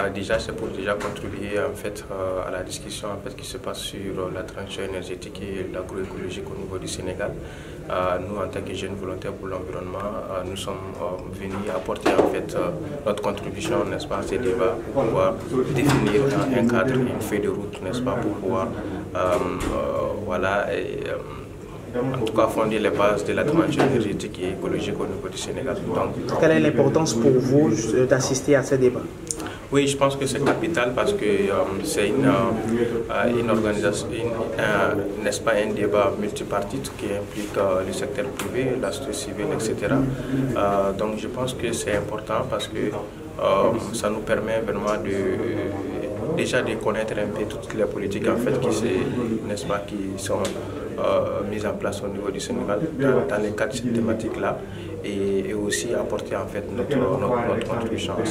Euh, déjà, c'est pour déjà contribuer en fait euh, à la discussion en fait qui se passe sur euh, la transition énergétique et l'agroécologique au niveau du Sénégal. nous, en tant que jeunes volontaires pour l'environnement, nous sommes venus apporter en fait notre contribution, n'est-ce pas, à ces débats pour pouvoir définir un cadre, une feuille de route, n'est-ce pas, pour pouvoir, voilà. en tout cas fonder les bases de la transition énergétique et écologique au niveau du Sénégal. Quelle est l'importance pour vous d'assister à ces débats oui, je pense que c'est capital parce que euh, c'est une, euh, organisation, n'est-ce pas, un débat multipartite qui implique euh, le secteur privé, la société civile, etc. donc je pense que c'est important parce que ça nous permet vraiment de déjà de connaître un peu toutes les politiques en fait qui, sont mises en place au niveau du Sénégal dans, les quatre thématiques là et, aussi apporter en fait notre, notre, notre contribution à ça.